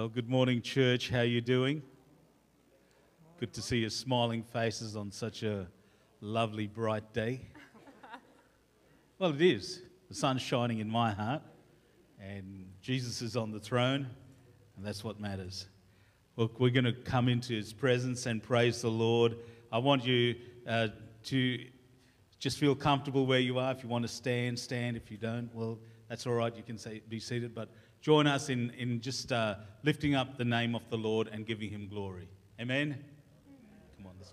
Well, good morning, church. How you doing? Good to see your smiling faces on such a lovely, bright day. Well, it is. The sun's shining in my heart, and Jesus is on the throne, and that's what matters. Look, we're going to come into His presence and praise the Lord. I want you uh, to just feel comfortable where you are. If you want to stand, stand. If you don't, well, that's all right. You can say, be seated, but join us in, in just uh, lifting up the name of the Lord and giving him glory. Amen? Come on, let's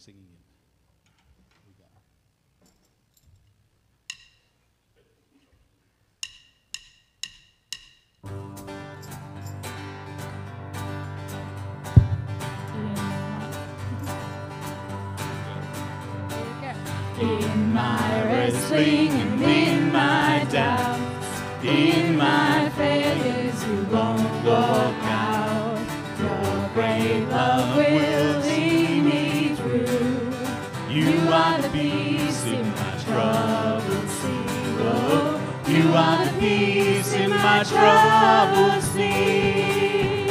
singing it. In my wrestling and in my doubts, in my peace in my troubled sleep.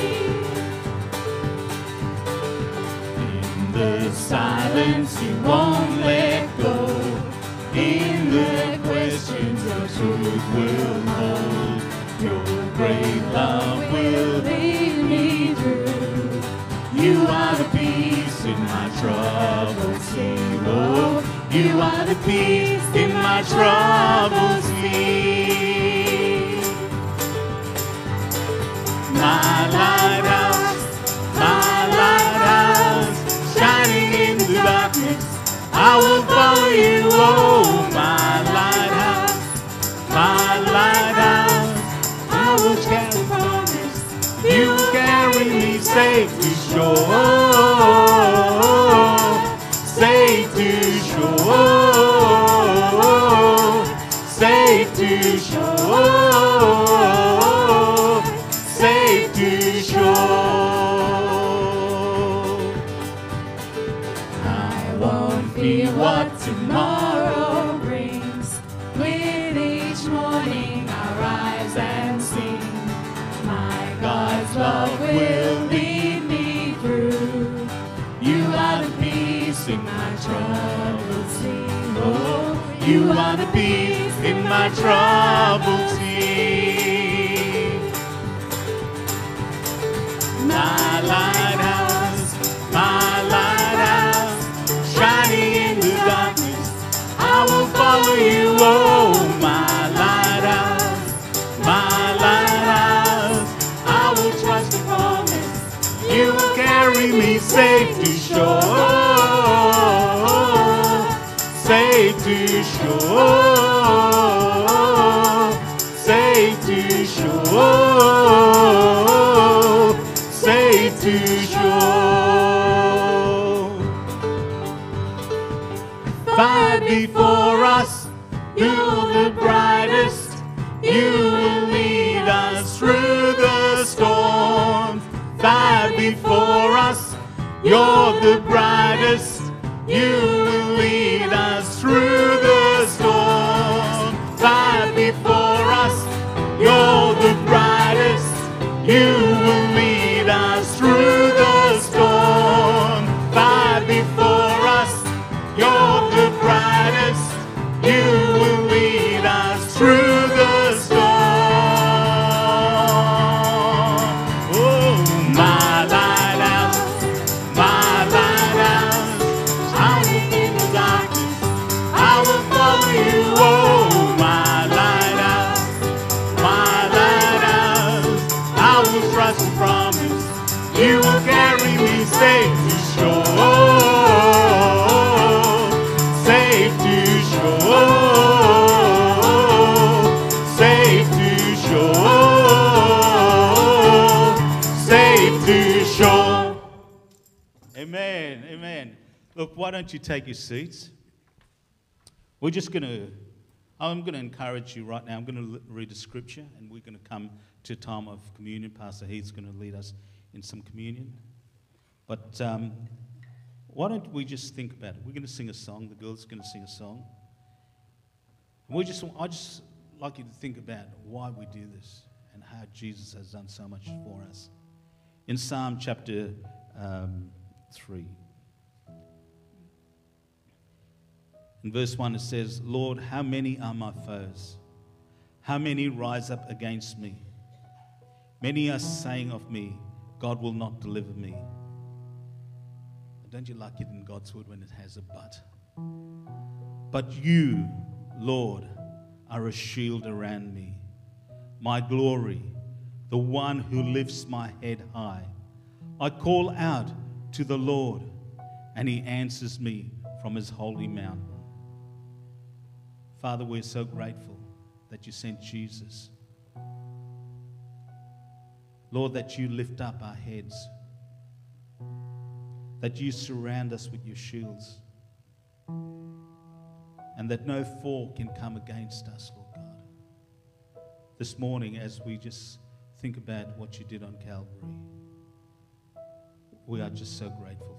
In the silence you won't let go, in the questions of truth will hold, your great love will lead me through. You are the peace in my troubled sea, Oh, You are the peace in my troubled sea. Lighthouse, my lighthouse, shining in the darkness. I will follow you, oh my lighthouse, my lighthouse. I will promise. You carry me safe to shore, troubled sea. My lighthouse, my lighthouse, shining in the darkness. I will follow you, oh my lighthouse, my lighthouse. I will trust the promise. You will carry me safe to shore, safe to shore, you're the brightest. You will lead us through the storm. Fire before us, you're the brightest. You Look, why don't you take your seats? We're just going to, I'm going to encourage you right now. I'm going to read a scripture and we're going to come to a time of communion. Pastor Heath's going to lead us in some communion. But um, why don't we just think about it? We're going to sing a song. The girls going to sing a song. And we just, I just like you to think about why we do this and how Jesus has done so much for us. In Psalm chapter um, 3, in verse 1, it says, Lord, how many are my foes? How many rise up against me? Many are saying of me, God will not deliver me. Don't you like it in God's word when it has a but? But you, Lord, are a shield around me, my glory, the one who lifts my head high. I call out to the Lord, and he answers me from his holy mountain. Father, we're so grateful that you sent Jesus. Lord, that you lift up our heads, that you surround us with your shields, and that no foe can come against us, Lord God. This morning, as we just think about what you did on Calvary, we are just so grateful,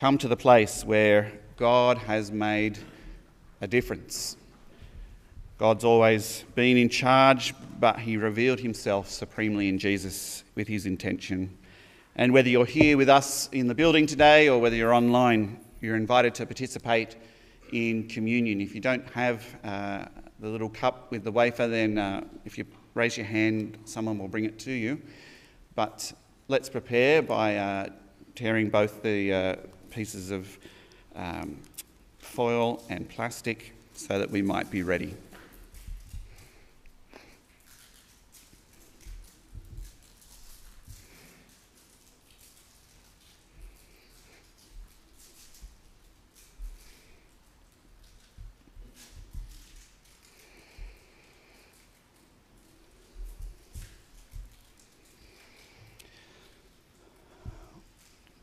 Come to the place where God has made a difference. God's always been in charge, but He revealed Himself supremely in Jesus with His intention. And whether you're here with us in the building today or whether you're online, you're invited to participate in communion. If you don't have uh, the little cup with the wafer, then uh, if you raise your hand, someone will bring it to you. But let's prepare by uh, tearing both the uh, pieces of um, foil and plastic so that we might be ready.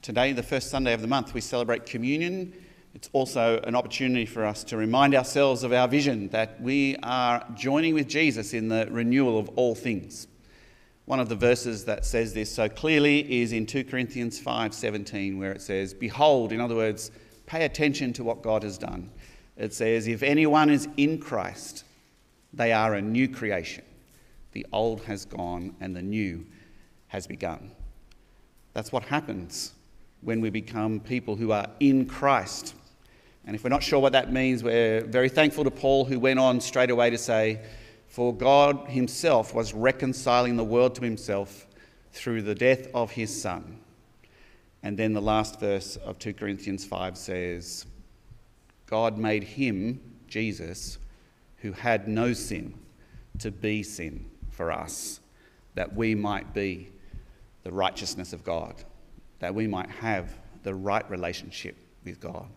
Today, the first Sunday of the month, we celebrate communion. It's also an opportunity for us to remind ourselves of our vision that we are joining with Jesus in the renewal of all things. One of the verses that says this so clearly is in 2 Corinthians 5:17 where it says, "Behold, in other words, pay attention to what God has done. it says, If anyone is in Christ, they are a new creation. The old has gone and the new has begun. That's what happens when we become people who are in Christ. And if we're not sure what that means, we're very thankful to Paul, who went on straight away to say, For God himself was reconciling the world to himself through the death of his Son. And then the last verse of 2 Corinthians 5 says, God made him, Jesus, who had no sin, to be sin for us, that we might be the righteousness of God, that we might have the right relationship with God.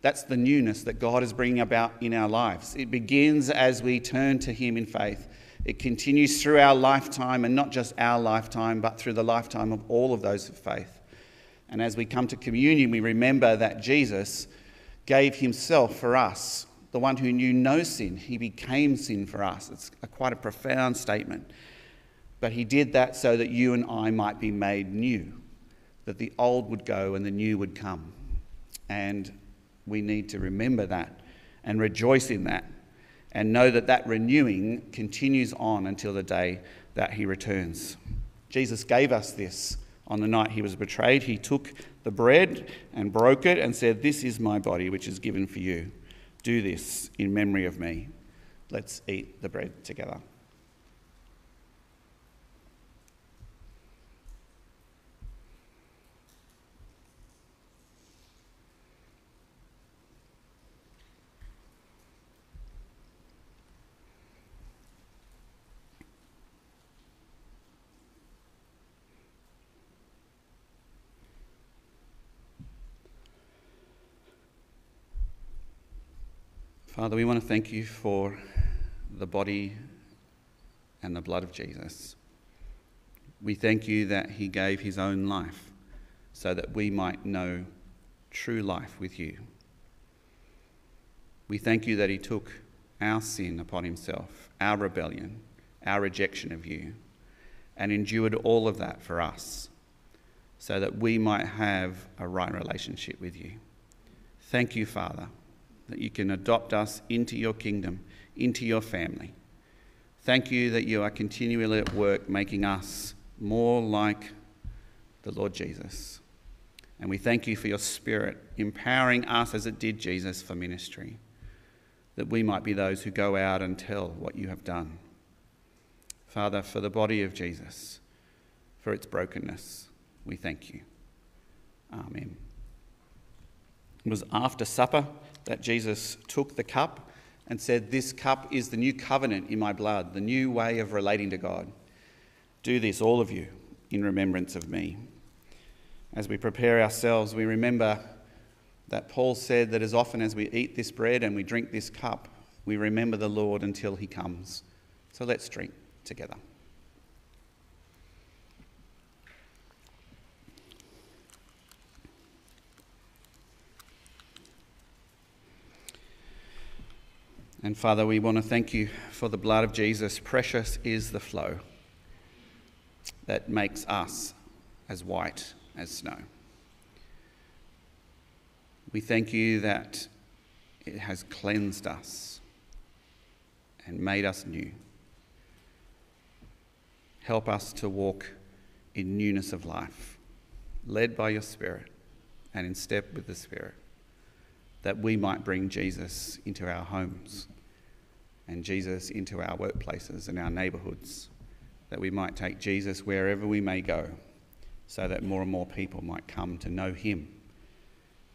That's the newness that God is bringing about in our lives. It begins as we turn to Him in faith. It continues through our lifetime, and not just our lifetime, but through the lifetime of all of those of faith. And as we come to communion, we remember that Jesus gave Himself for us, the one who knew no sin. He became sin for us. It's a, quite a profound statement. But He did that so that you and I might be made new, that the old would go and the new would come. And we need to remember that and rejoice in that and know that that renewing continues on until the day that he returns. Jesus gave us this on the night he was betrayed. He took the bread and broke it and said, This is my body, which is given for you. Do this in memory of me. Let's eat the bread together. Father, we want to thank you for the body and the blood of Jesus. We thank you that he gave his own life so that we might know true life with you. We thank you that he took our sin upon himself, our rebellion, our rejection of you, and endured all of that for us so that we might have a right relationship with you. Thank you, Father that you can adopt us into your kingdom, into your family. Thank you that you are continually at work making us more like the Lord Jesus. And we thank you for your Spirit empowering us as it did Jesus for ministry, that we might be those who go out and tell what you have done. Father, for the body of Jesus, for its brokenness, we thank you. Amen. It was after supper that Jesus took the cup and said, This cup is the new covenant in my blood, the new way of relating to God. Do this, all of you, in remembrance of me. As we prepare ourselves, we remember that Paul said that as often as we eat this bread and we drink this cup, we remember the Lord until he comes. So let's drink together. And Father, we want to thank you for the blood of Jesus. Precious is the flow that makes us as white as snow. We thank you that it has cleansed us and made us new. Help us to walk in newness of life, led by your Spirit and in step with the Spirit, that we might bring Jesus into our homes and Jesus into our workplaces and our neighbourhoods, that we might take Jesus wherever we may go, so that more and more people might come to know him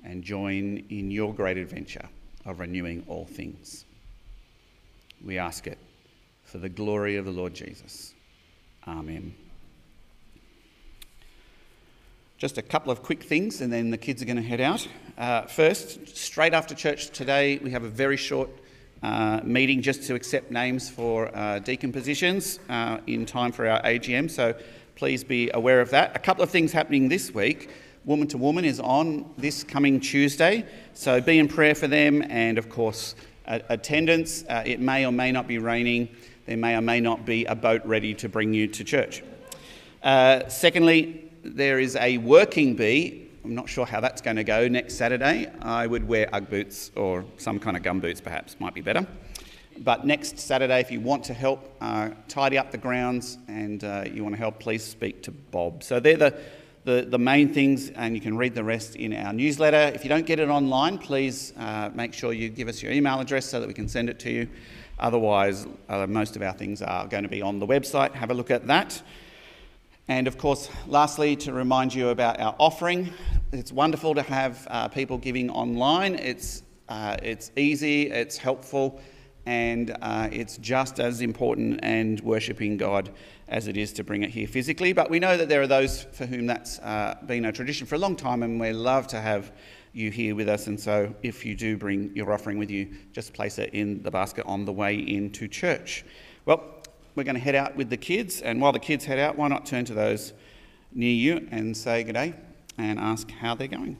and join in your great adventure of renewing all things. We ask it for the glory of the Lord Jesus. Amen. Just a couple of quick things, and then the kids are going to head out. Uh, first, straight after church today, we have a very short uh, meeting just to accept names for uh, deacon positions uh, in time for our AGM, so please be aware of that. A couple of things happening this week. Woman to Woman is on this coming Tuesday, so be in prayer for them and, of course, attendance. Uh, it may or may not be raining. There may or may not be a boat ready to bring you to church. Uh, secondly, there is a working bee I'm not sure how that's going to go next Saturday. I would wear Ugg boots or some kind of gum boots, perhaps, might be better. But next Saturday, if you want to help uh, tidy up the grounds and uh, you want to help, please speak to Bob. So they're the, the, the, main things, and you can read the rest in our newsletter. If you don't get it online, please uh, make sure you give us your email address so that we can send it to you. Otherwise, uh, most of our things are going to be on the website. Have a look at that. And of course, lastly, to remind you about our offering. It's wonderful to have uh, people giving online. It's, uh, it's easy, it's helpful, and uh, it's just as important and worshipping God as it is to bring it here physically. But we know that there are those for whom that's uh, been a tradition for a long time, and we love to have you here with us. And so, if you do bring your offering with you, just place it in the basket on the way into church. Well, we're going to head out with the kids, and while the kids head out, why not turn to those near you and say good day and ask how they're going?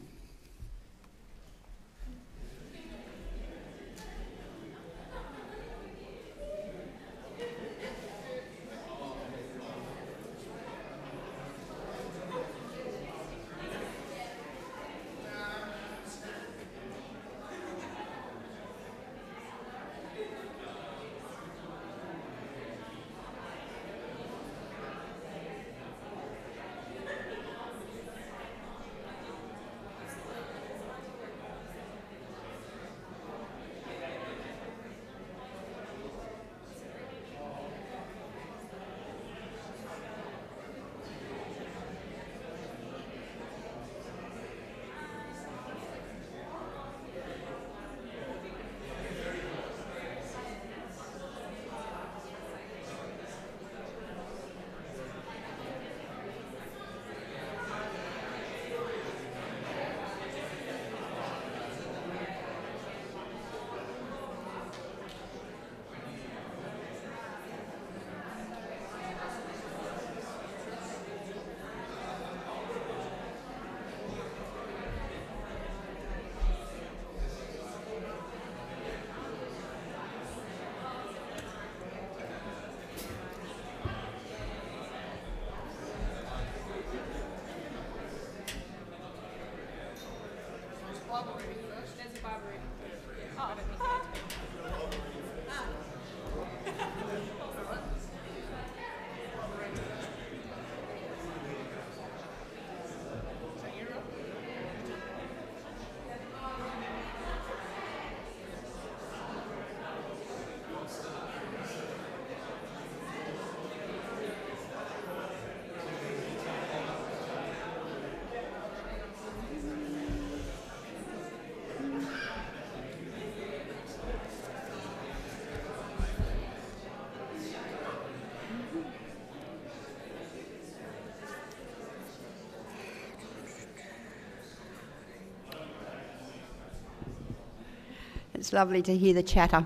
It's lovely to hear the chatter,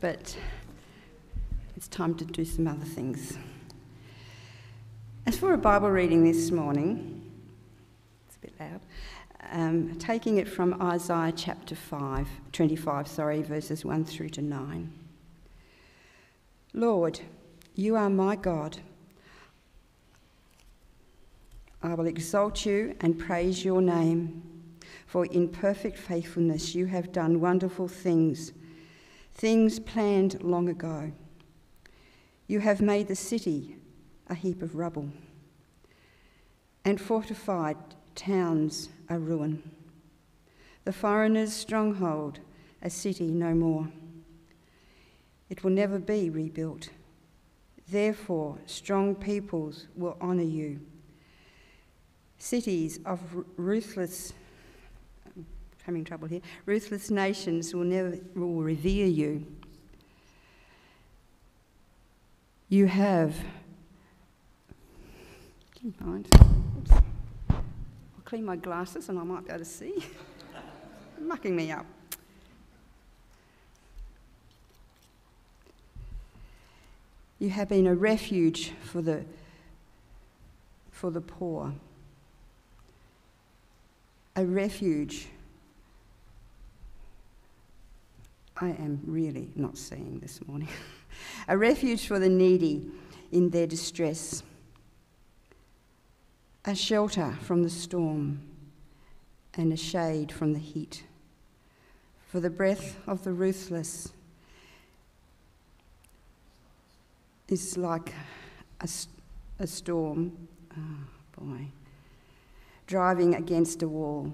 but it's time to do some other things. As for a Bible reading this morning, it's a bit loud, um, taking it from Isaiah chapter 5, 25, sorry, verses 1 through to 9. Lord, you are my God. I will exalt you and praise your name for in perfect faithfulness you have done wonderful things, things planned long ago. You have made the city a heap of rubble, and fortified towns a ruin. The foreigner's stronghold, a city no more. It will never be rebuilt. Therefore, strong peoples will honour you. Cities of ruthless having trouble here. Ruthless nations will never will revere you. You have. Mind. Oops. I'll clean my glasses and I might be able to see. Mucking me up. You have been a refuge for the, for the poor, a refuge I am really not seeing this morning. a refuge for the needy in their distress, a shelter from the storm, and a shade from the heat. For the breath of the ruthless is like a, a storm, oh boy, driving against a wall.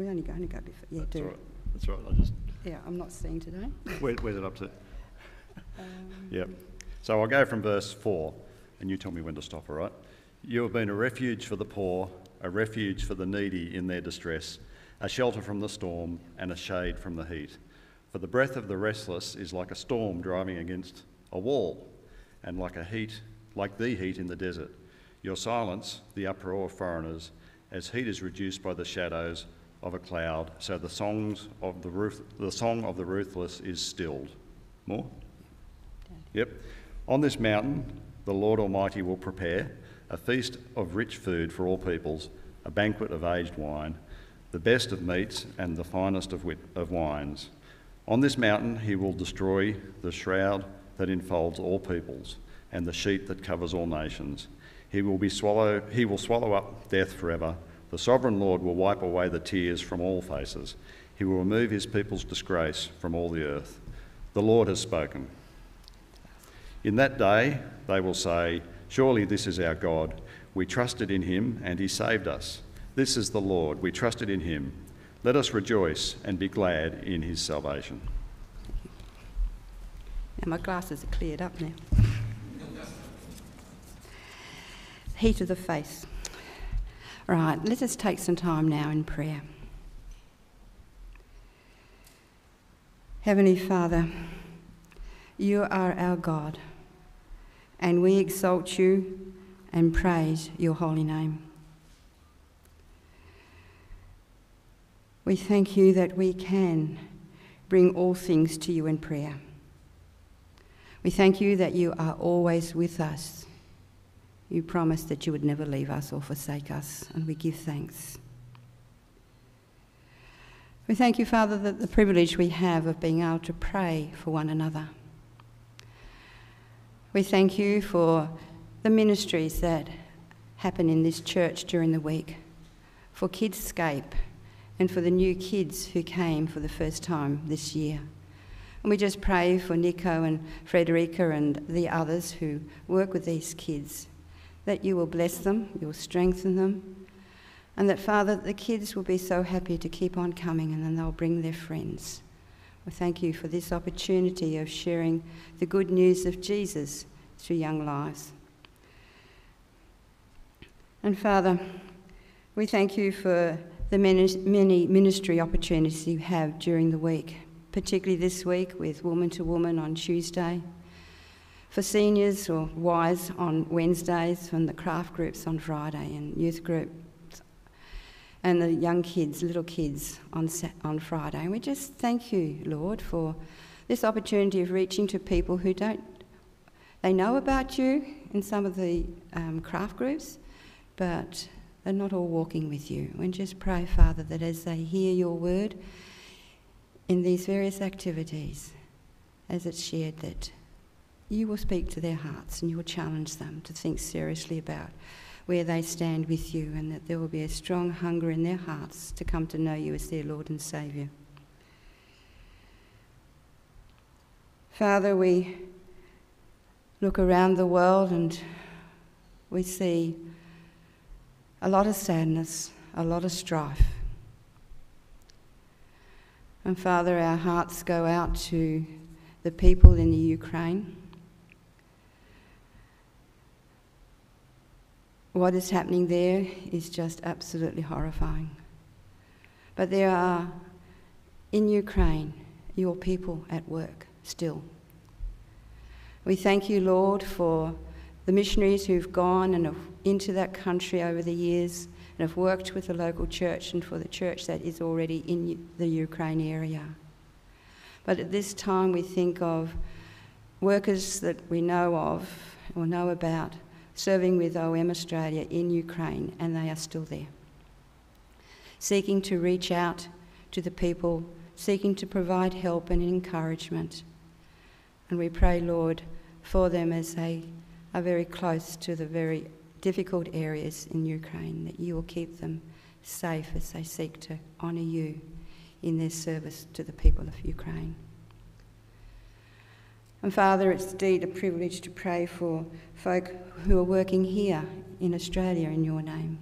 We're only going to go before. Yeah, That's do. right. That's right. I just Yeah, I'm not seeing today. where, where's it up to? Um, Yep. So I'll go from verse four, and you tell me when to stop. All right. You have been a refuge for the poor, a refuge for the needy in their distress, a shelter from the storm, and a shade from the heat. For the breath of the restless is like a storm driving against a wall, and like a heat, like the heat in the desert. Your silence, the uproar of foreigners, as heat is reduced by the shadows of a cloud, so the songs of the ruth, the song of the ruthless is stilled. More? Yep. On this mountain, the Lord Almighty will prepare a feast of rich food for all peoples, a banquet of aged wine, the best of meats and the finest of, wit- of wines. On this mountain, he will destroy the shroud that enfolds all peoples and the sheet that covers all nations. He will, be swallow, he will swallow up death forever. The sovereign Lord will wipe away the tears from all faces. He will remove his people's disgrace from all the earth. The Lord has spoken. In that day, they will say, Surely this is our God. We trusted in him, and he saved us. This is the Lord. We trusted in him. Let us rejoice and be glad in his salvation. Now my glasses are cleared up now. Heat of the face. Right, let us take some time now in prayer. Heavenly Father, you are our God, and we exalt you and praise your holy name. We thank you that we can bring all things to you in prayer. We thank you that you are always with us. You promised that you would never leave us or forsake us, and we give thanks. We thank you, Father, that the privilege we have of being able to pray for one another. We thank you for the ministries that happen in this church during the week, for Kidscape, and for the new kids who came for the first time this year. And we just pray for Nico and Frederica and the others who work with these kids that you will bless them, you'll strengthen them, and that, Father, the kids will be so happy to keep on coming and then they'll bring their friends. We thank you for this opportunity of sharing the good news of Jesus through young lives. And Father, we thank you for the many many ministry opportunities you have during the week, particularly this week with Woman to Woman on Tuesday, for seniors or WISE on Wednesdays, and the craft groups on Friday, and youth groups, and the young kids, little kids on, on Friday. And we just thank you, Lord, for this opportunity of reaching to people who don't, they know about you in some of the um, craft groups, but they're not all walking with you. And just pray, Father, that as they hear your word in these various activities, as it's shared, that you will speak to their hearts and you will challenge them to think seriously about where they stand with you and that there will be a strong hunger in their hearts to come to know you as their Lord and Saviour. Father, we look around the world and we see a lot of sadness, a lot of strife. And Father, our hearts go out to the people in the Ukraine. What is happening there is just absolutely horrifying. But there are, in Ukraine, your people at work still. We thank you, Lord, for the missionaries who've gone and into that country over the years and have worked with the local church and for the church that is already in the Ukraine area. But at this time, we think of workers that we know of or know about serving with OM Australia in Ukraine, and they are still there. Seeking to reach out to the people, seeking to provide help and encouragement. And we pray, Lord, for them as they are very close to the very difficult areas in Ukraine, that you will keep them safe as they seek to honour you in their service to the people of Ukraine. And Father, it's indeed a privilege to pray for folk who are working here in Australia in your name.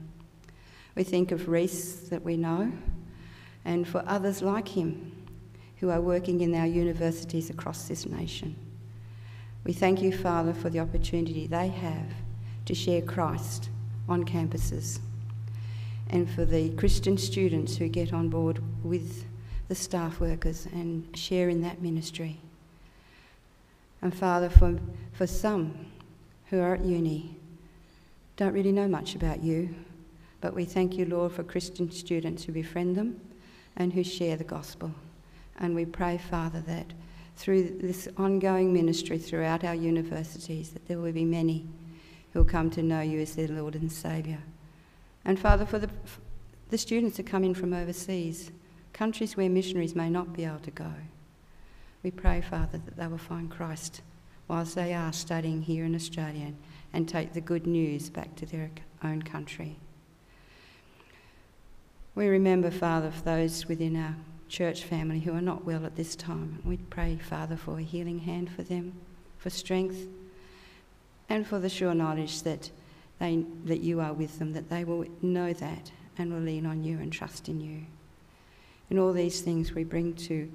We think of Reese that we know, and for others like him who are working in our universities across this nation. We thank you, Father, for the opportunity they have to share Christ on campuses and for the Christian students who get on board with the staff workers and share in that ministry. And Father, for, for some who are at uni, don't really know much about you, but we thank you, Lord, for Christian students who befriend them and who share the gospel. And we pray, Father, that through this ongoing ministry throughout our universities, that there will be many who will come to know you as their Lord and Saviour. And Father, for the, the students who come in from overseas, countries where missionaries may not be able to go, we pray, Father, that they will find Christ whilst they are studying here in Australia and take the good news back to their own country. We remember, Father, for those within our church family who are not well at this time. We pray, Father, for a healing hand for them, for strength, and for the sure knowledge that, they, that you are with them, that they will know that and will lean on you and trust in you. In all these things we bring to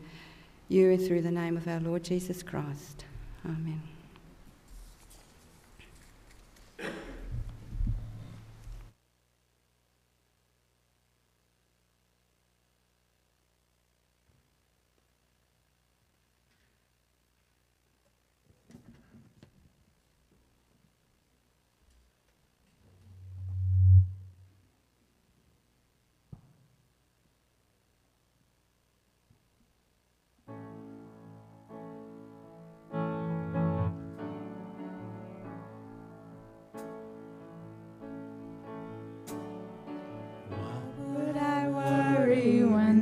you through the name of our Lord Jesus Christ. Amen.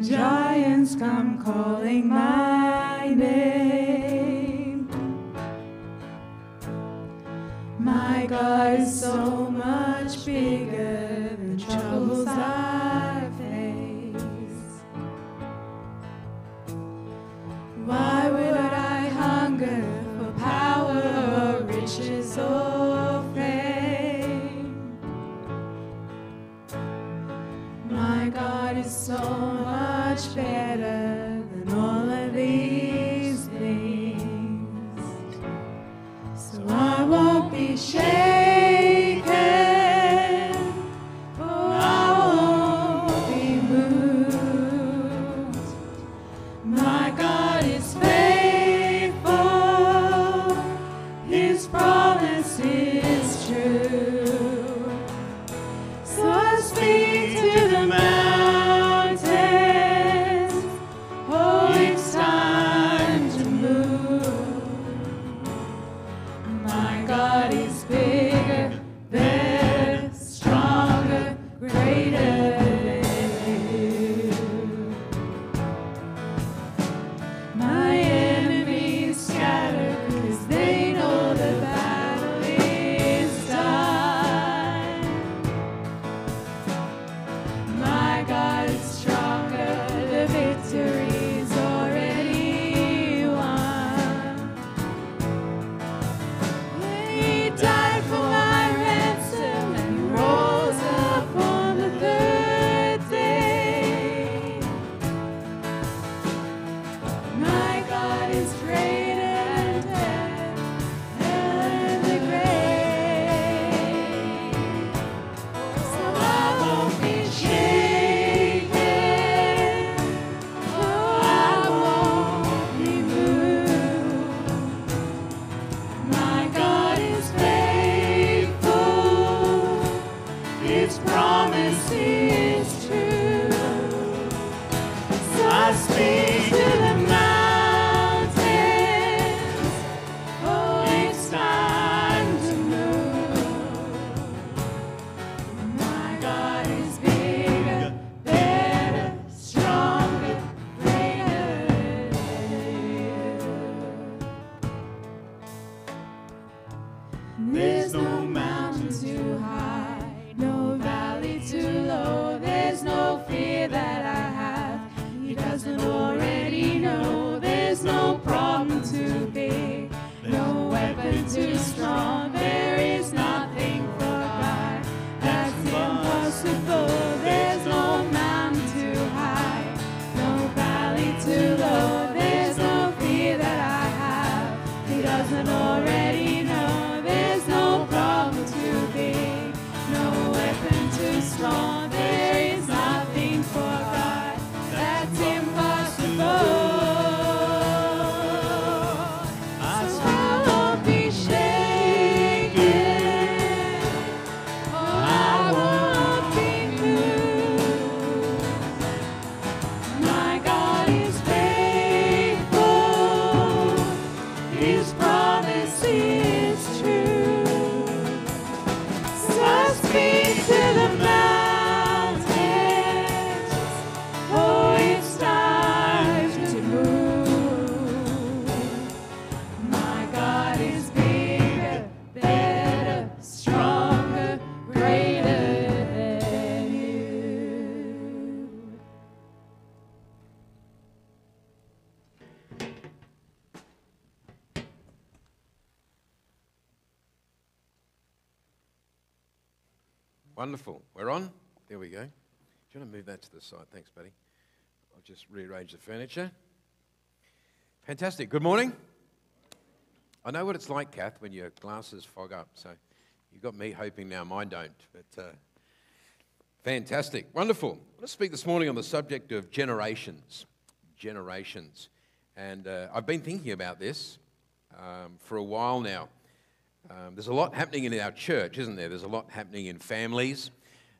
Giants come calling my name? Wonderful. We're on. There we go. Do you want to move that to the side? Thanks, buddy. I'll just rearrange the furniture. Fantastic. Good morning. I know what it's like, Kath, when your glasses fog up. So you've got me hoping now mine don't. But uh, fantastic. Wonderful. Let's speak this morning on the subject of generations. Generations. And uh, I've been thinking about this um, for a while now. Um, there's a lot happening in our church, isn't there? There's a lot happening in families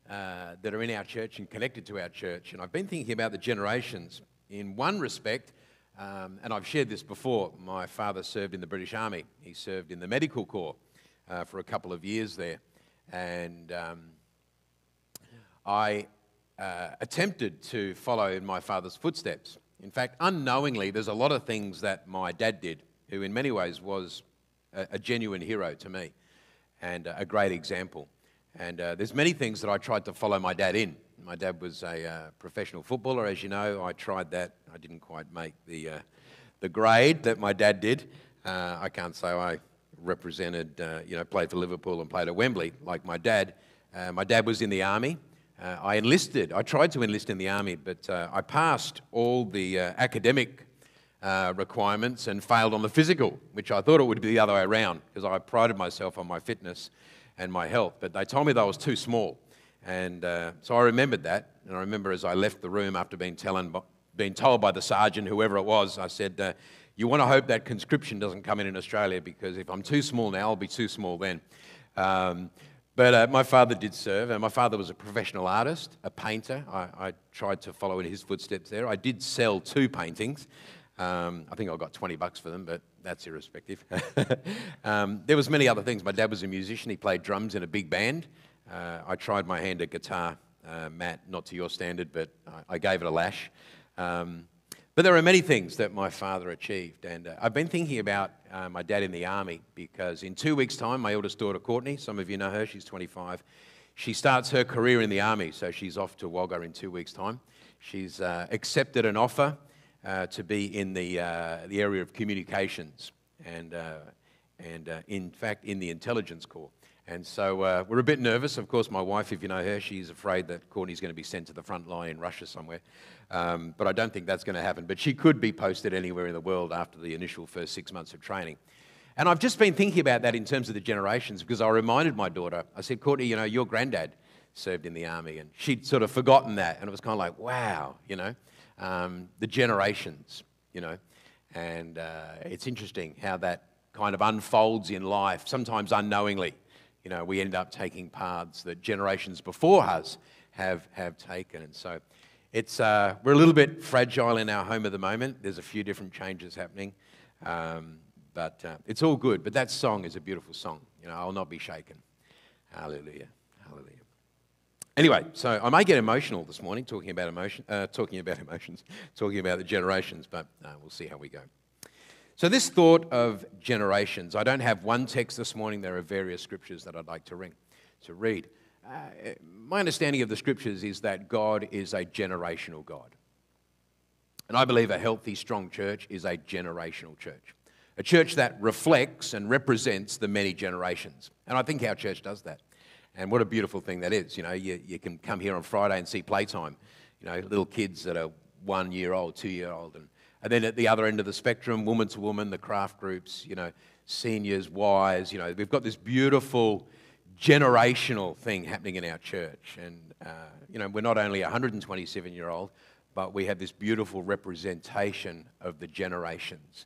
uh, that are in our church and connected to our church. And I've been thinking about the generations. In one respect, um, and I've shared this before, my father served in the British Army. He served in the Medical Corps uh, for a couple of years there. And um, I uh, attempted to follow in my father's footsteps. In fact, unknowingly, there's a lot of things that my dad did, who in many ways was a, genuine hero to me and a great example. And uh, there's many things that I tried to follow my dad in. My dad was a uh, professional footballer, as you know. I tried that. I didn't quite make the, uh, the grade that my dad did. Uh, I can't say I represented, uh, you know, played for Liverpool and played at Wembley like my dad. Uh, my dad was in the army. I enlisted. I tried to enlist in the army, but I passed all the academic uh, requirements and failed on the physical, which I thought it would be the other way around because I prided myself on my fitness and my health. But they told me that I was too small. And uh, so I remembered that. And I remember as I left the room after being, telling, being told by the sergeant, whoever it was, I said, uh, You want to hope that conscription doesn't come in in Australia because if I'm too small now, I'll be too small then. Um, but uh, my father did serve, and my father was a professional artist, a painter. I, I, tried to follow in his footsteps there. I did sell two paintings. Um, I think I got 20 bucks for them, but that's irrespective. um, there was many other things. My dad was a musician. He played drums in a big band. Uh, I tried my hand at guitar, uh, Matt, not to your standard, but I, I gave it a lash. Um, but there are many things that my father achieved, and uh, I've been thinking about uh, my dad in the army because in two weeks' time, my eldest daughter Courtney, some of you know her, she's 25, she starts her career in the army, so she's off to Wagga in two weeks' time. She's uh, accepted an offer uh, to be in the, the area of communications and, and in fact, in the intelligence corps. And so uh, we're a bit nervous. Of course, my wife, if you know her, she's afraid that Courtney's going to be sent to the front line in Russia somewhere. Um, but I don't think that's going to happen. But she could be posted anywhere in the world after the initial first six months of training. And I've just been thinking about that in terms of the generations because I reminded my daughter, I said, Courtney, you know, your granddad served in the army. And she'd sort of forgotten that. And it was kind of like, wow, you know, um, the generations, you know. And uh, it's interesting how that kind of unfolds in life, sometimes unknowingly you know, we end up taking paths that generations before us have, have taken. And so it's, uh, we're a little bit fragile in our home at the moment. There's a few different changes happening. Um, but uh, it's all good. But that song is a beautiful song. You know, I'll not be shaken. Hallelujah. Anyway, so I may get emotional this morning talking about emotion, uh, talking about emotions, talking about the generations, but uh, we'll see how we go. So, this thought of generations, I don't have one text this morning, there are various scriptures that I'd like to, ring, to read. Uh, my understanding of the scriptures is that God is a generational God. And I believe a healthy, strong church is a generational church, a church that reflects and represents the many generations. And I think our church does that. And what a beautiful thing that is. You know, you, you can come here on Friday and see playtime, you know, little kids that are one year old, two year old, and and then at the other end of the spectrum, woman to woman, the craft groups, you know, seniors, wise, you know, we've got this beautiful generational thing happening in our church. And, uh, you know, we're not only 127 year old, but we have this beautiful representation of the generations.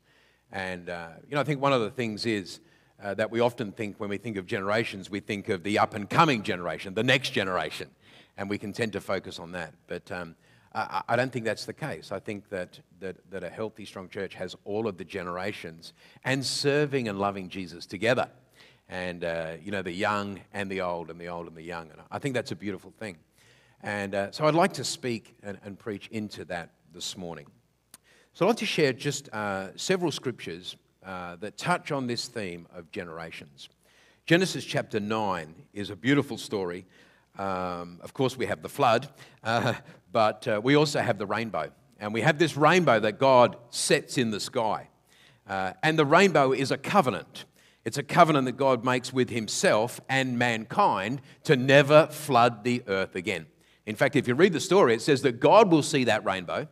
And, uh, you know, I think one of the things is uh, that we often think when we think of generations, we think of the up and coming generation, the next generation, and we can tend to focus on that. But um, I, I don't think that's the case. I think that, that, that a healthy, strong church has all of the generations and serving and loving Jesus together. And, uh, you know, the young and the old, and the old and the young. And I think that's a beautiful thing. And uh, so I'd like to speak and, and, preach into that this morning. So I'd like to share just uh, several scriptures uh, that touch on this theme of generations. Genesis chapter 9 is a beautiful story. Um, of course, we have the flood, uh, but uh, we also have the rainbow. And we have this rainbow that God sets in the sky. Uh, and the rainbow is a covenant. It's a covenant that God makes with himself and mankind to never flood the earth again. In fact, if you read the story, it says that God will see that rainbow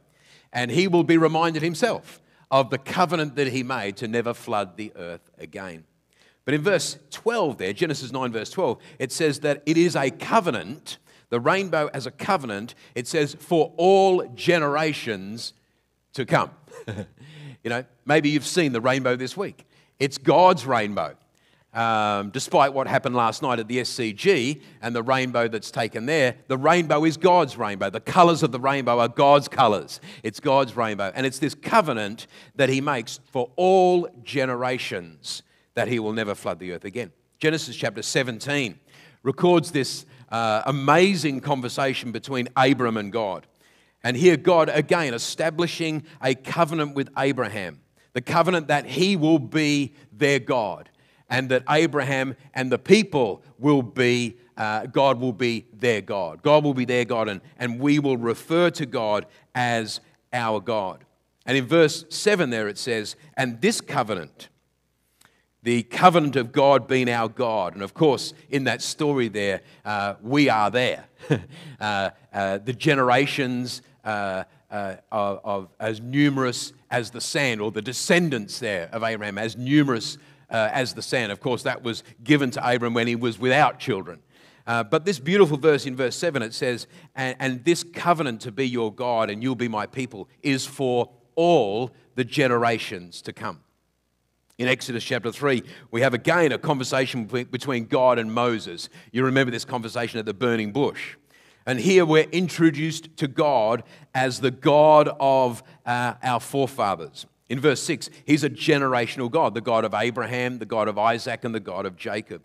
and he will be reminded himself of the covenant that he made to never flood the earth again. But in verse 12 there, Genesis 9, verse 12, it says that it is a covenant, the rainbow as a covenant, it says, for all generations to come. you know, maybe you've seen the rainbow this week. It's God's rainbow. Um, despite what happened last night at the SCG and the rainbow that's taken there, the rainbow is God's rainbow. The colors of the rainbow are God's colors. It's God's rainbow. And it's this covenant that He makes for all generations that He will never flood the earth again. Genesis chapter 17 records this uh, amazing conversation between Abram and God. And here, God again establishing a covenant with Abraham, the covenant that He will be their God and that Abraham and the people will be, uh, God will be their God. God will be their God, and, and we will refer to God as our God. And in verse 7 there it says, And this covenant, the covenant of God being our God. And of course, in that story there, uh, we are there. uh, uh, the generations uh, uh, of, of, as numerous as the sand, or the descendants there of Abraham as numerous uh, as the sand. Of course, that was given to Abram when he was without children. Uh, but this beautiful verse in verse 7, it says, and, and this covenant to be your God and you'll be my people is for all the generations to come. In Exodus chapter 3, we have again a conversation between God and Moses. You remember this conversation at the burning bush. And here we're introduced to God as the God of uh, our forefathers. In verse 6, he's a generational God, the God of Abraham, the God of Isaac, and the God of Jacob.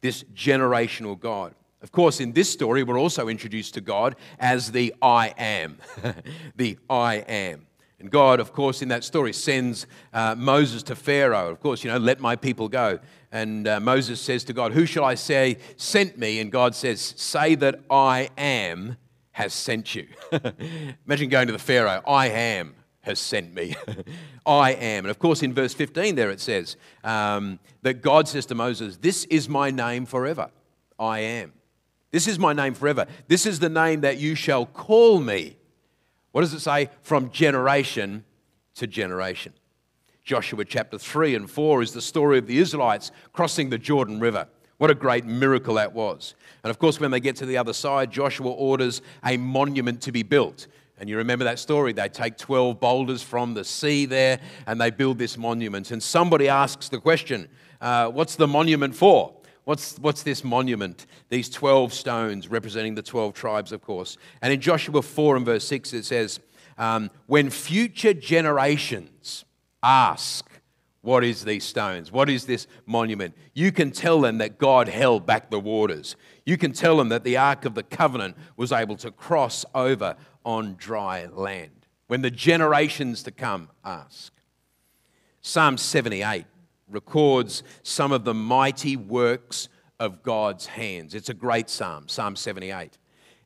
This generational God. Of course, in this story, we're also introduced to God as the I am. the I am. And God, of course, in that story sends uh, Moses to Pharaoh. Of course, you know, let my people go. And uh, Moses says to God, Who shall I say sent me? And God says, Say that I am has sent you. Imagine going to the Pharaoh, I am has sent me. I am. And of course, in verse 15 there it says um, that God says to Moses, This is my name forever. I am. This is my name forever. This is the name that you shall call me. What does it say? From generation to generation. Joshua chapter 3 and 4 is the story of the Israelites crossing the Jordan River. What a great miracle that was. And of course, when they get to the other side, Joshua orders a monument to be built. And you remember that story. They take 12 boulders from the sea there and they build this monument. And somebody asks the question, uh, What's the monument for? What's, what's this monument? These 12 stones representing the 12 tribes, of course. And in Joshua 4 and verse 6, it says, um, When future generations ask, what is these stones? What is this monument? You can tell them that God held back the waters. You can tell them that the Ark of the Covenant was able to cross over on dry land. When the generations to come ask. Psalm 78 records some of the mighty works of God's hands. It's a great psalm, Psalm 78.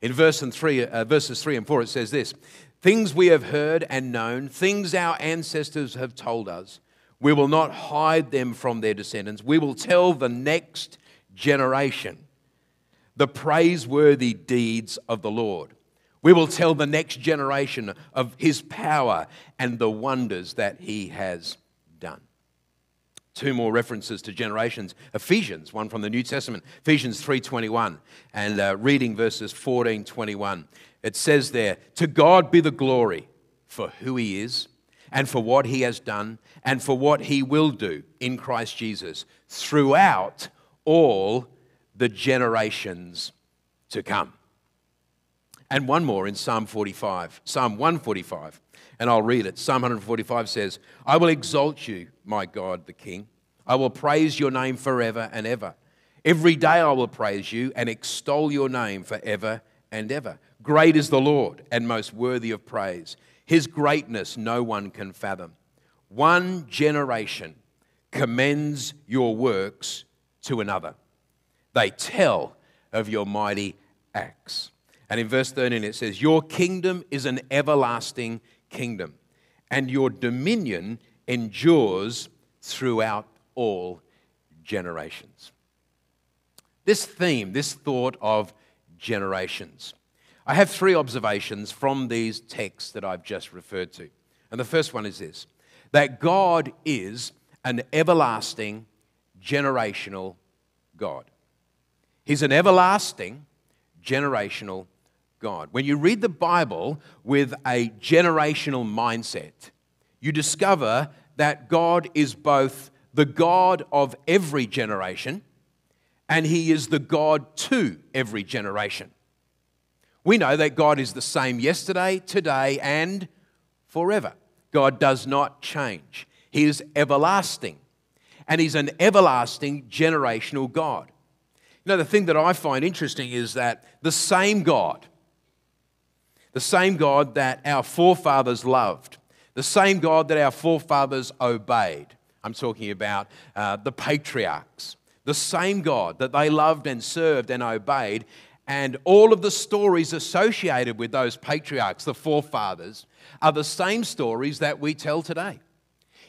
In verse and three, uh, verses 3 and 4, it says this Things we have heard and known, things our ancestors have told us we will not hide them from their descendants. We will tell the next generation the praiseworthy deeds of the Lord. We will tell the next generation of his power and the wonders that he has done. Two more references to generations. Ephesians, one from the New Testament, Ephesians 3:21, and uh, reading verses 14, 21. It says there, "To God be the glory for who he is and for what he has done and for what he will do in Christ Jesus throughout all the generations to come. And one more in Psalm 45, Psalm 145, and I'll read it. Psalm 145 says, I will exalt you, my God, the King. I will praise your name forever and ever. Every day I will praise you and extol your name forever and ever. Great is the Lord and most worthy of praise. His greatness no one can fathom. One generation commends your works to another. They tell of your mighty acts. And in verse 13 it says, Your kingdom is an everlasting kingdom, and your dominion endures throughout all generations. This theme, this thought of generations. I have three observations from these texts that I've just referred to. And the first one is this that God is an everlasting, generational God. He's an everlasting, generational God. When you read the Bible with a generational mindset, you discover that God is both the God of every generation and He is the God to every generation. We know that God is the same yesterday, today, and forever. God does not change. He is everlasting. And He's an everlasting generational God. You know, the thing that I find interesting is that the same God, the same God that our forefathers loved, the same God that our forefathers obeyed, I'm talking about uh, the patriarchs, the same God that they loved and served and obeyed, and all of the stories associated with those patriarchs, the forefathers, are the same stories that we tell today.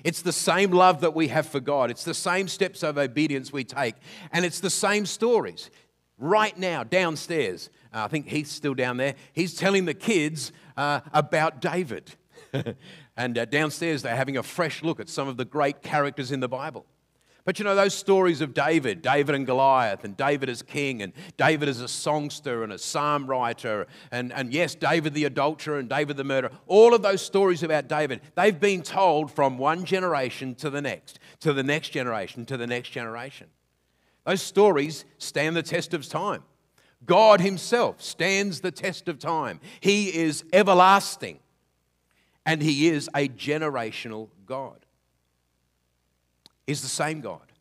It's the same love that we have for God. It's the same steps of obedience we take. And it's the same stories. Right now, downstairs, I think Heath's still down there, he's telling the kids uh, about David. and uh, downstairs, they're having a fresh look at some of the great characters in the Bible. But you know, those stories of David, David and Goliath, and David as king, and David as a songster and a psalm writer, and, and yes, David the adulterer and David the murderer, all of those stories about David, they've been told from one generation to the next, to the next generation, to the next generation. Those stories stand the test of time. God Himself stands the test of time. He is everlasting, and He is a generational God is the same God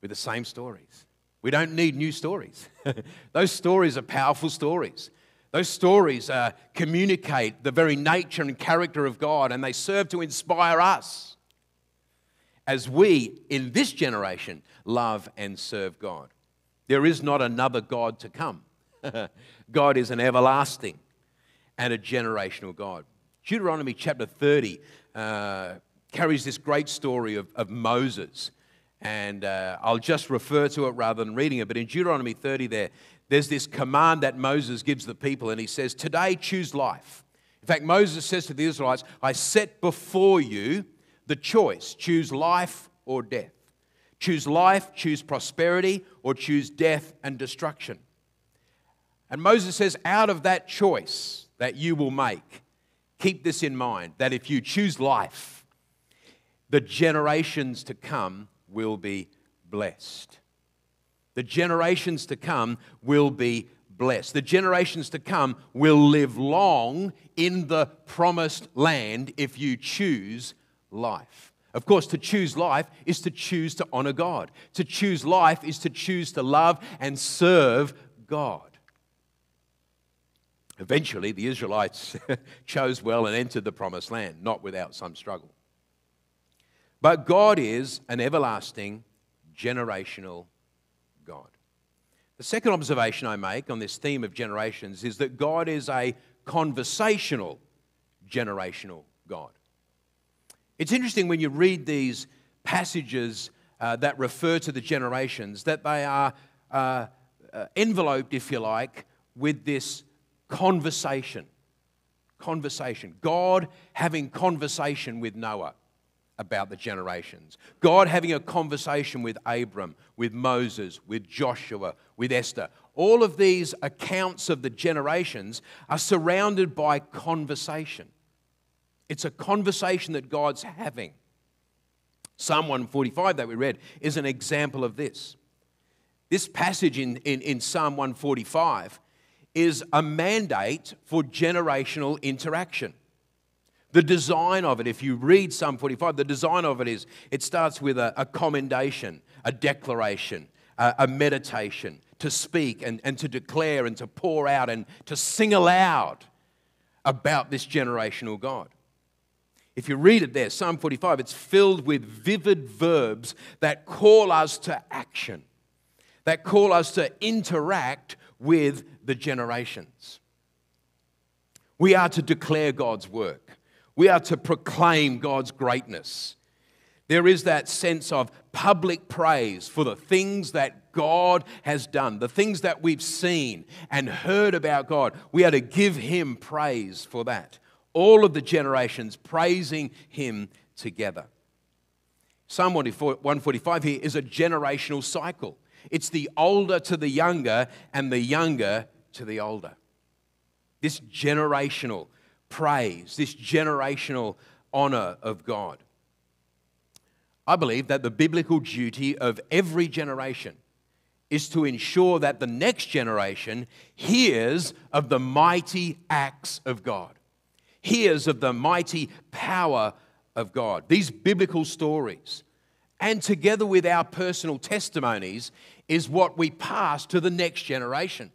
with the same stories. We don't need new stories. Those stories are powerful stories. Those stories uh, communicate the very nature and character of God, and they serve to inspire us as we, in this generation, love and serve God. There is not another God to come. God is an everlasting and a generational God. Deuteronomy chapter 30 uh, carries this great story of, of Moses. And uh, I'll just refer to it rather than reading it. But in Deuteronomy 30, there, there's this command that Moses gives the people, and he says, Today choose life. In fact, Moses says to the Israelites, I set before you the choice choose life or death. Choose life, choose prosperity, or choose death and destruction. And Moses says, out of that choice that you will make, keep this in mind that if you choose life, the generations to come will be blessed. The generations to come will be blessed. The generations to come will live long in the promised land if you choose life. Of course, to choose life is to choose to honor God. To choose life is to choose to love and serve God. Eventually, the Israelites chose well and entered the promised land, not without some struggle. But God is an everlasting, generational God. The second observation I make on this theme of generations is that God is a conversational, generational God. It's interesting when you read these passages uh, that refer to the generations that they are uh, uh, enveloped, if you like, with this conversation. Conversation. God having conversation with Noah about the generations. God having a conversation with Abram, with Moses, with Joshua, with Esther. All of these accounts of the generations are surrounded by conversation. It's a conversation that God's having. Psalm 145 that we read is an example of this. This passage in, in, in Psalm 145 is a mandate for generational interaction. The design of it, if you read Psalm 45, the design of it is it starts with a, a commendation, a declaration, a, a meditation, to speak and, and to declare and to pour out and to sing aloud about this generational God. If you read it there, Psalm 45, it's filled with vivid verbs that call us to action, that call us to interact with the generations. We are to declare God's work. We are to proclaim God's greatness. There is that sense of public praise for the things that God has done, the things that we've seen and heard about God. We are to give Him praise for that. All of the generations praising Him together. Psalm 145 here is a generational cycle. It's the older to the younger and the younger to the older. This generational praise, this generational honor of God. I believe that the biblical duty of every generation is to ensure that the next generation hears of the mighty acts of God, hears of the mighty power of God. These biblical stories, and together with our personal testimonies, is what we pass to the next generation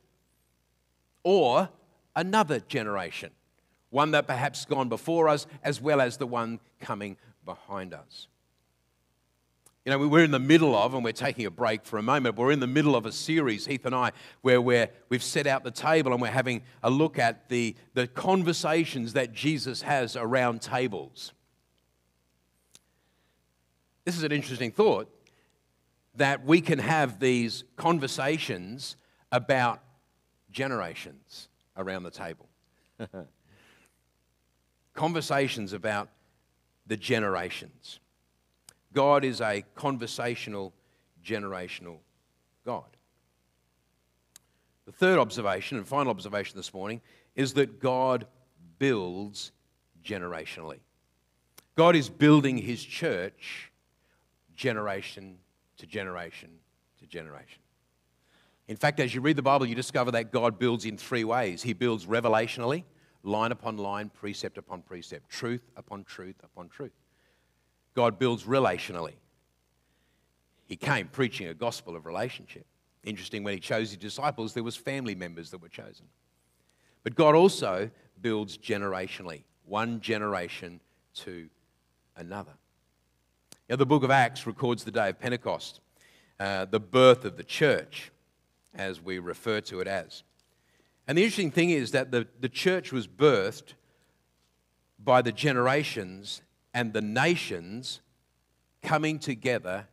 or another generation, one that perhaps gone before us as well as the one coming behind us. You know, we're in the middle of, and we're taking a break for a moment, we're in the middle of a series, Heath and I, where we're, we've set out the table and we're having a look at the, the conversations that Jesus has around tables. This is an interesting thought that we can have these conversations about generations around the table. conversations about the generations. God is a conversational, generational God. The third observation and final observation this morning is that God builds generationally. God is building his church generation to generation to generation. In fact, as you read the Bible, you discover that God builds in three ways. He builds revelationally, line upon line, precept upon precept, truth upon truth upon truth. God builds relationally. He came preaching a gospel of relationship. Interesting, when he chose his disciples, there was family members that were chosen. But God also builds generationally, one generation to another. Now, the book of Acts records the day of Pentecost, uh, the birth of the church, as we refer to it as. And the interesting thing is that the, the church was birthed by the generations and the nations coming together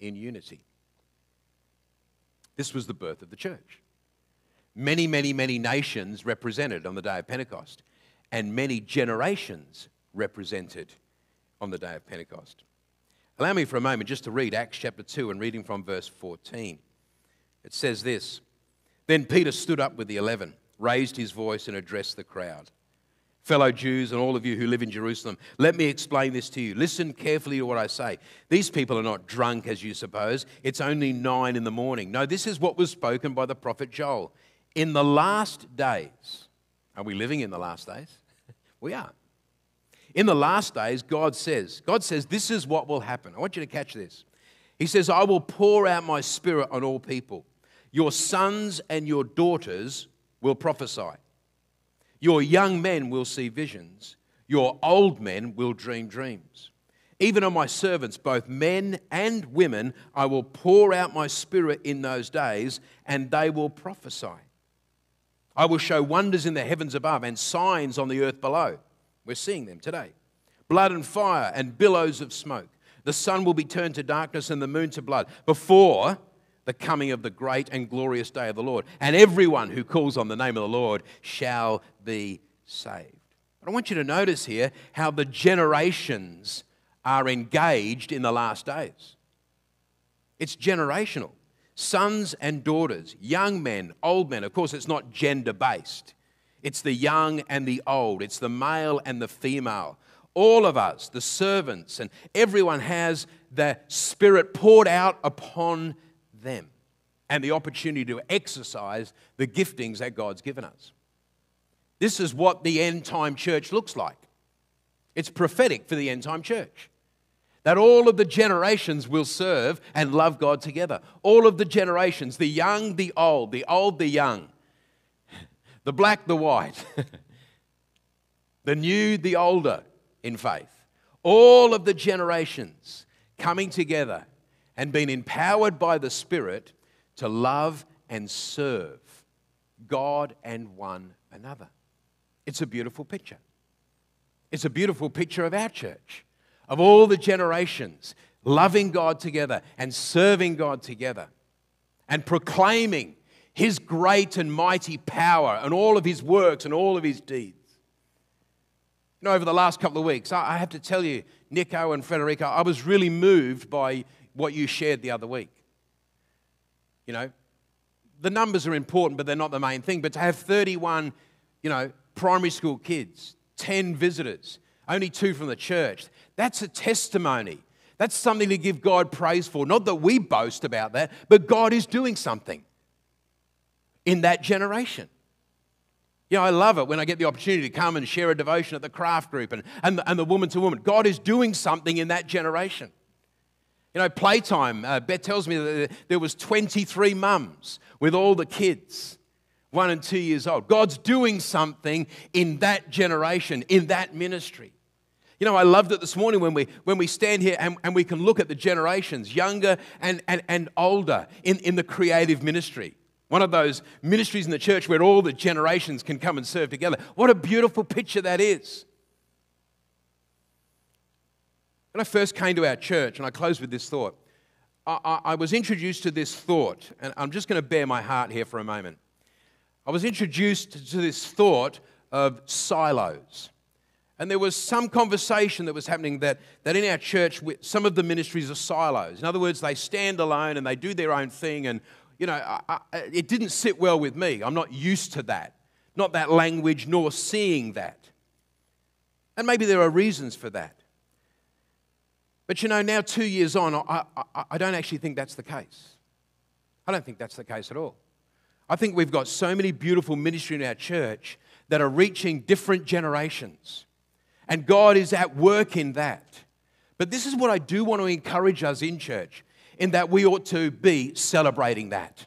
in unity. This was the birth of the church. Many, many, many nations represented on the day of Pentecost, and many generations represented on the day of Pentecost. Allow me for a moment just to read Acts chapter 2 and reading from verse 14. It says this Then Peter stood up with the eleven, raised his voice, and addressed the crowd fellow Jews and all of you who live in Jerusalem, let me explain this to you. Listen carefully to what I say. These people are not drunk, as you suppose. It's only nine in the morning. No, this is what was spoken by the prophet Joel. In the last days, are we living in the last days? we are. In the last days, God says, God says, this is what will happen. I want you to catch this. He says, I will pour out my spirit on all people. Your sons and your daughters will prophesy. Your young men will see visions, your old men will dream dreams. Even on my servants, both men and women, I will pour out my spirit in those days, and they will prophesy. I will show wonders in the heavens above and signs on the earth below. We're seeing them today blood and fire and billows of smoke. The sun will be turned to darkness and the moon to blood before the coming of the great and glorious day of the Lord. And everyone who calls on the name of the Lord shall be saved. But I want you to notice here how the generations are engaged in the last days. It's generational. Sons and daughters, young men, old men. Of course, it's not gender based. It's the young and the old, it's the male and the female. All of us, the servants, and everyone has the Spirit poured out upon them and the opportunity to exercise the giftings that God's given us. This is what the end time church looks like. It's prophetic for the end time church. That all of the generations will serve and love God together. All of the generations, the young, the old, the old, the young, the black, the white, the new, the older in faith. All of the generations coming together and being empowered by the Spirit to love and serve God and one another. It's a beautiful picture. It's a beautiful picture of our church, of all the generations loving God together and serving God together and proclaiming his great and mighty power and all of his works and all of his deeds. You know, over the last couple of weeks, I have to tell you, Nico and Frederica, I was really moved by what you shared the other week. You know, the numbers are important, but they're not the main thing. But to have 31, you know, primary school kids, 10 visitors, only two from the church, that's a testimony. That's something to give God praise for. Not that we boast about that, but God is doing something in that generation. You know, I love it when I get the opportunity to come and share a devotion at the craft group and, and, the, and the woman to woman. God is doing something in that generation. You know, playtime, uh, Beth tells me that there was 23 mums with all the kids, one and two years old. God's doing something in that generation, in that ministry. You know, I loved it this morning when we, when we stand here and, and we can look at the generations, younger and, and, and older, in, in the creative ministry. One of those ministries in the church where all the generations can come and serve together. What a beautiful picture that is. When I first came to our church, and I close with this thought, I, I, I was introduced to this thought, and I'm just going to bare my heart here for a moment. I was introduced to this thought of silos. And there was some conversation that was happening that, that in our church, some of the ministries are silos. In other words, they stand alone and they do their own thing, and you know, I, I, it didn't sit well with me. I'm not used to that, not that language, nor seeing that. And maybe there are reasons for that. But you know, now two years on, I, I, I don't actually think that's the case. I don't think that's the case at all. I think we've got so many beautiful ministry in our church that are reaching different generations. And God is at work in that. But this is what I do want to encourage us in church in that we ought to be celebrating that.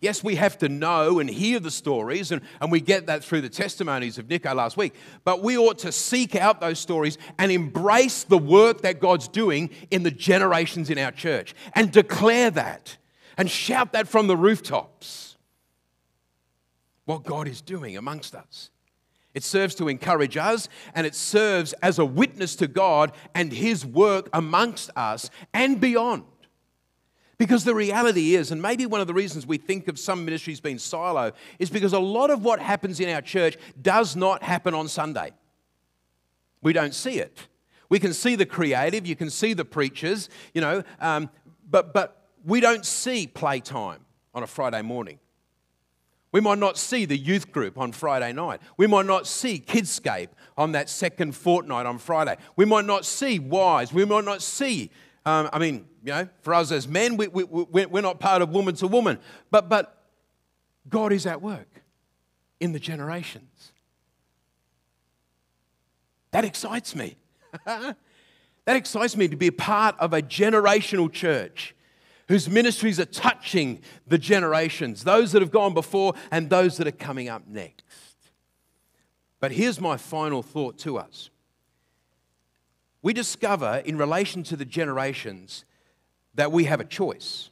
Yes, we have to know and hear the stories, and, and we get that through the testimonies of Nico last week, but we ought to seek out those stories and embrace the work that God's doing in the generations in our church and declare that and shout that from the rooftops. What God is doing amongst us. It serves to encourage us and it serves as a witness to God and His work amongst us and beyond. Because the reality is, and maybe one of the reasons we think of some ministries being silo, is because a lot of what happens in our church does not happen on Sunday. We don't see it. We can see the creative, you can see the preachers, you know, um, but, but we don't see playtime on a Friday morning. We might not see the youth group on Friday night. We might not see Kidscape on that second fortnight on Friday. We might not see Wise. We might not see um, I mean, you know, for us as men, we, we, we're not part of woman to woman. But, but God is at work in the generations. That excites me. that excites me to be a part of a generational church whose ministries are touching the generations, those that have gone before and those that are coming up next. But here's my final thought to us we discover in relation to the generations that we have a choice.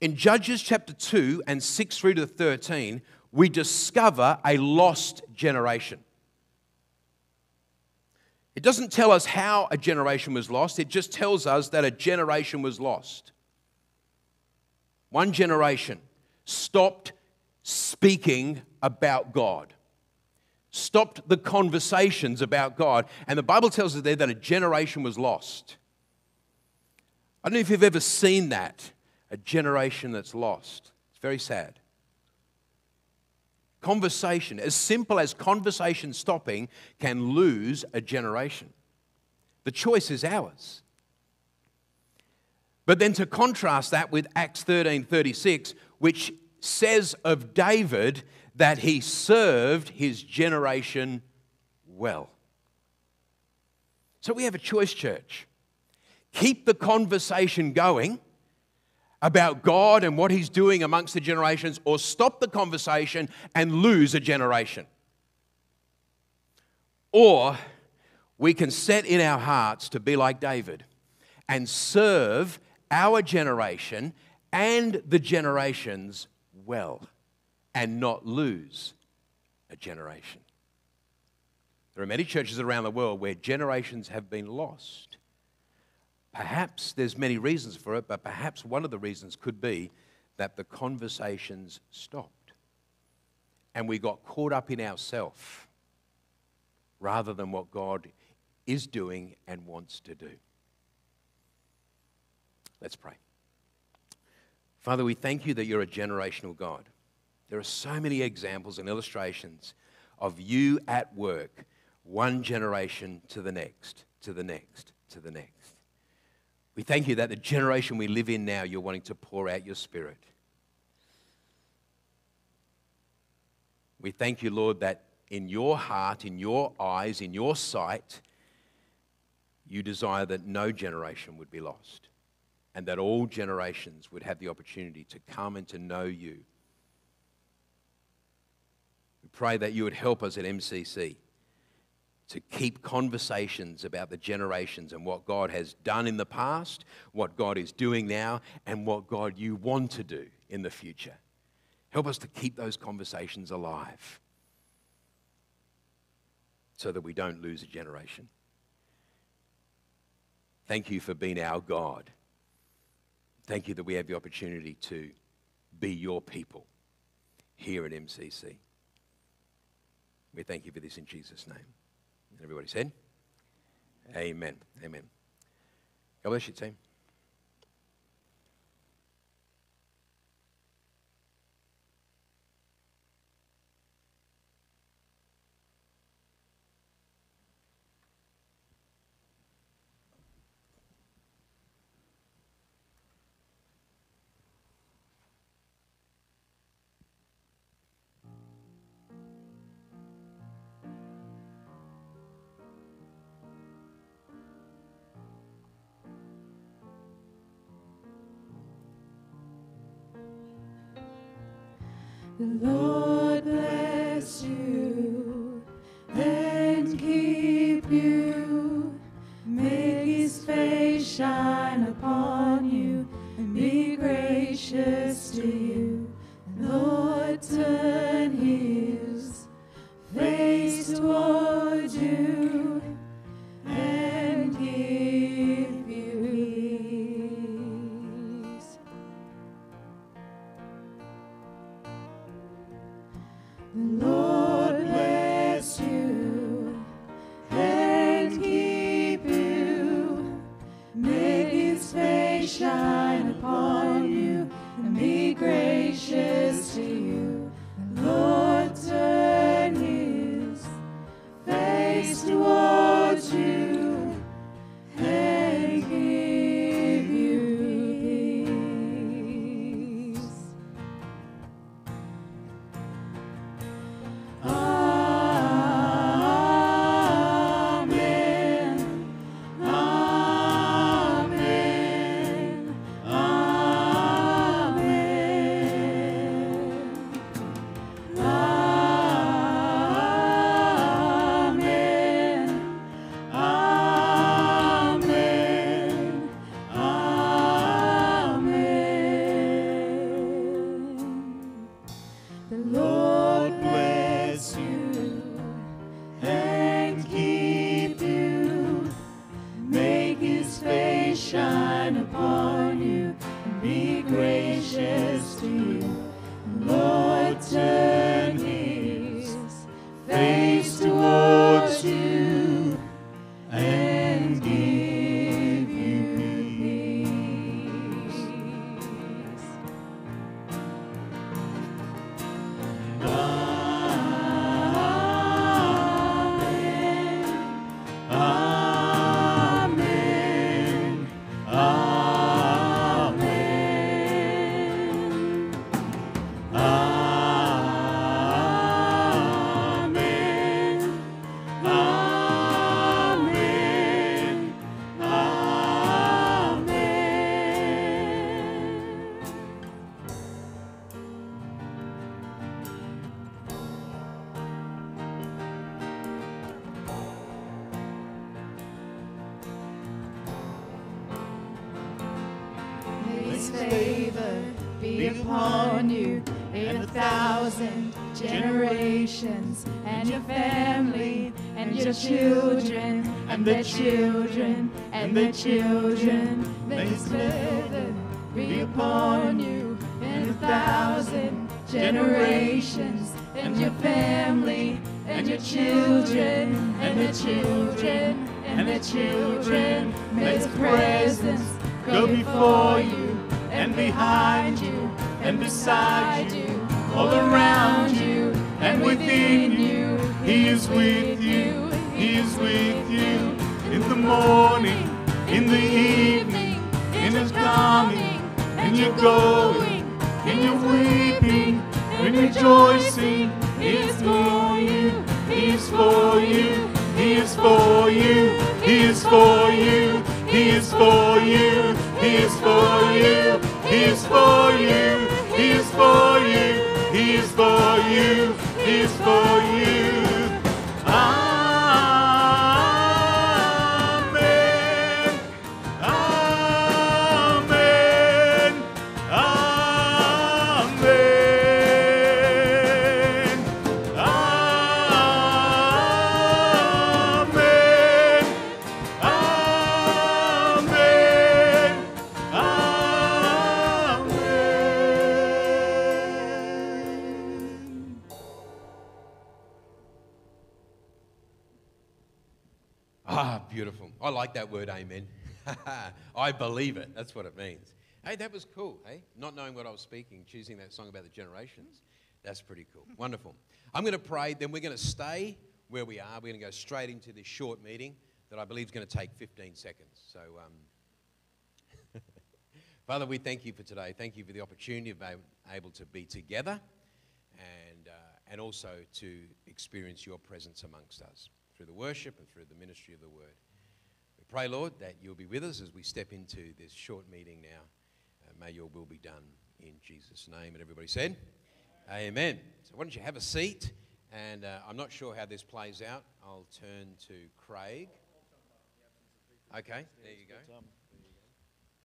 In Judges chapter 2 and 6 through to 13, we discover a lost generation. It doesn't tell us how a generation was lost, it just tells us that a generation was lost. One generation stopped speaking about God stopped the conversations about God. And the Bible tells us there that a generation was lost. I don't know if you've ever seen that, a generation that's lost. It's very sad. Conversation, as simple as conversation stopping, can lose a generation. The choice is ours. But then to contrast that with Acts 13 36, which says of David that he served his generation well. So we have a choice, church. Keep the conversation going about God and what he's doing amongst the generations, or stop the conversation and lose a generation. Or we can set in our hearts to be like David and serve our generation and the generations well and not lose a generation. There are many churches around the world where generations have been lost. Perhaps there's many reasons for it, but perhaps one of the reasons could be that the conversations stopped and we got caught up in ourself rather than what God is doing and wants to do. Let's pray. Father, we thank you that you're a generational God. There are so many examples and illustrations of you at work, one generation to the next, to the next, to the next. We thank you that the generation we live in now, you're wanting to pour out your spirit. We thank you, Lord, that in your heart, in your eyes, in your sight, you desire that no generation would be lost and that all generations would have the opportunity to come and to know you. Pray that you would help us at MCC to keep conversations about the generations and what God has done in the past, what God is doing now, and what God you want to do in the future. Help us to keep those conversations alive so that we don't lose a generation. Thank you for being our God. Thank you that we have the opportunity to be your people here at MCC. We thank you for this in Jesus' name. And everybody said? Amen. Amen. God bless you, team. Children, and the children, and the children. May his presence go before you, and behind you, and beside you, all around you, and within you. He is with you, He is with you in the morning, in the evening, in His coming, and you're going, and you're weeping, and rejoicing. For you, He is for you, He is for you, He is for you, He is for you, He is for you, He is for you, He is for you, He is for you. Like that word, amen. I believe it. That's what it means. Hey, that was cool, hey? Not knowing what I was speaking, choosing that song about the generations. That's pretty cool. Wonderful. I'm going to pray, then we're going to stay where we are. We're going to go straight into this short meeting that I believe is going to take 15 seconds. So, um, Father, we thank you for today. Thank you for the opportunity of being able to be together and, uh, and also to experience your presence amongst us through the worship and through the ministry of the word. Pray, Lord, that you'll be with us as we step into this short meeting now. Uh, may your will be done in Jesus' name. And everybody said, Amen. So, why don't you have a seat? And uh, I'm not sure how this plays out. I'll turn to Craig. Okay, there you go.